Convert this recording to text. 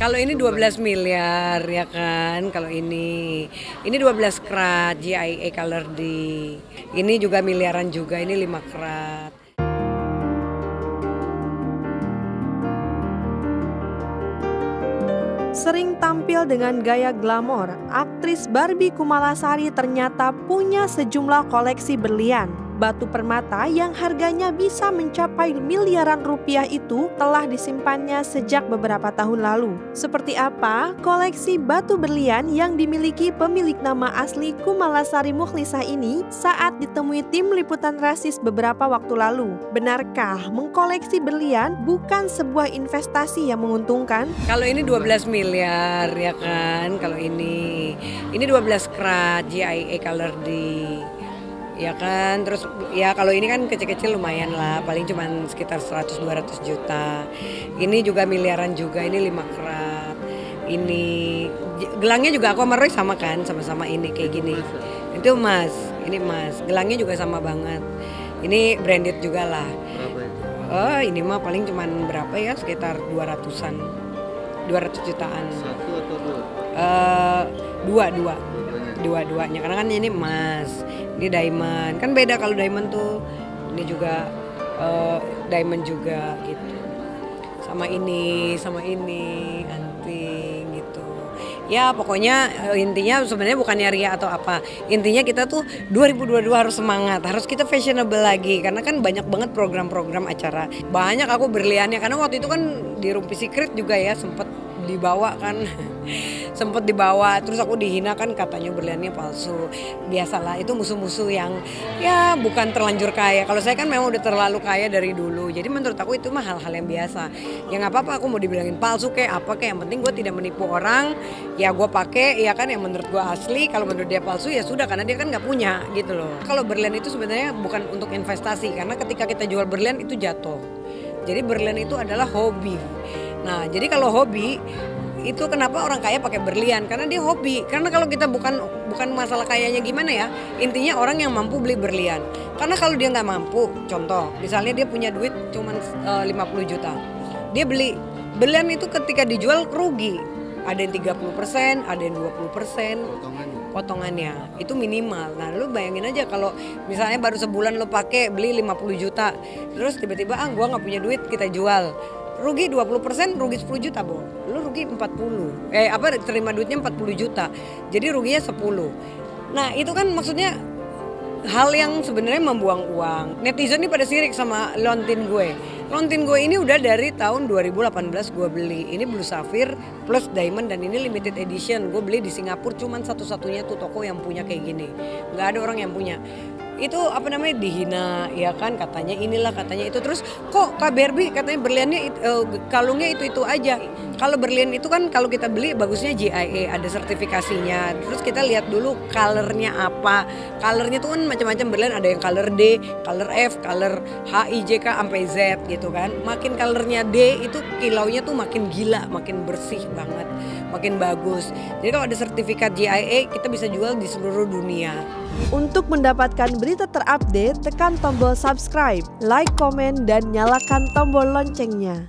Kalau ini 12 miliar ya kan, kalau ini. Ini 12 krat GIA Color D. Ini juga miliaran juga, ini 5 krat. Sering tampil dengan gaya glamor, aktris Barbie Kumalasari ternyata punya sejumlah koleksi berlian batu permata yang harganya bisa mencapai miliaran rupiah itu telah disimpannya sejak beberapa tahun lalu. Seperti apa koleksi batu berlian yang dimiliki pemilik nama asli Kumalasari Mukhlisah ini saat ditemui tim liputan rasis beberapa waktu lalu? Benarkah mengkoleksi berlian bukan sebuah investasi yang menguntungkan? Kalau ini 12 miliar ya kan, kalau ini ini 12 krat GIA Color D ya kan terus ya kalau ini kan kecil-kecil lumayan lah paling cuma sekitar 100-200 juta. Ini juga miliaran juga ini lima kerat. Ini gelangnya juga aku sama Roy sama kan sama-sama ini kayak gini. Itu emas ini emas. Gelangnya juga sama banget. Ini branded juga lah. Oh ini mah paling cuma berapa ya sekitar 200-an 200 jutaan. Satu atau dua? Uh, dua dua. Dua-duanya. Karena kan ini emas. Ini diamond. Kan beda kalau diamond tuh ini juga uh, diamond juga gitu. Sama ini sama ini ya pokoknya eh, intinya sebenarnya bukannya ria atau apa. Intinya kita tuh 2022 harus semangat harus kita fashionable lagi. Karena kan banyak banget program-program acara. Banyak aku berliannya karena waktu itu kan di Rumpi Secret juga ya sempet dibawa kan. Sempet dibawa terus aku dihina kan katanya berliannya palsu. Biasalah itu musuh-musuh yang ya bukan terlanjur kaya. Kalau saya kan memang udah terlalu kaya dari dulu. Jadi menurut aku itu mah hal-hal yang biasa. Ya nggak apa-apa aku mau dibilangin palsu kayak apa kayak yang penting gue tidak menipu orang. Ya gue pakai ya kan yang menurut gue asli. Kalau menurut dia palsu ya sudah karena dia kan nggak punya gitu loh. Kalau berlian itu sebenarnya bukan untuk investasi. Karena ketika kita jual berlian itu jatuh. Jadi berlian itu adalah hobi Nah, jadi kalau hobi itu kenapa orang kaya pakai berlian? Karena dia hobi. Karena kalau kita bukan bukan masalah kayanya gimana ya intinya orang yang mampu beli berlian. Karena kalau dia nggak mampu contoh misalnya dia punya duit cuma uh, 50 juta. Dia beli berlian itu ketika dijual rugi. Ada yang 30% ada yang 20% potongannya. Potongannya. Itu minimal. Nah lu bayangin aja kalau misalnya baru sebulan lo pakai beli 50 juta. Terus tiba-tiba ah gua nggak punya duit kita jual rugi 20% rugi 10 juta bo. Lu rugi 40 eh apa terima duitnya 40 juta. Jadi ruginya 10 nah itu kan maksudnya hal yang sebenarnya membuang uang. Netizen ini pada sirik sama lontin gue. Lontin gue ini udah dari tahun 2018 gue beli. Ini blue sapphire plus diamond dan ini limited edition. Gue beli di Singapura cuman satu-satunya tuh toko yang punya kayak gini. Nggak ada orang yang punya itu apa namanya dihina ya kan? Katanya inilah katanya itu. Terus kok KBRB katanya berliannya uh, kalungnya itu itu aja. Kalau berlian itu kan kalau kita beli bagusnya GIA ada sertifikasinya. Terus kita lihat dulu colornya apa. Colornya tuh kan macam-macam berlian ada yang color D color F color H I J K sampai Z gitu kan. Makin colornya D itu kilaunya tuh makin gila makin bersih banget makin bagus. Jadi kalau ada sertifikat GIA kita bisa jual di seluruh dunia. Untuk mendapatkan berita terupdate, tekan tombol subscribe, like, komen, dan nyalakan tombol loncengnya.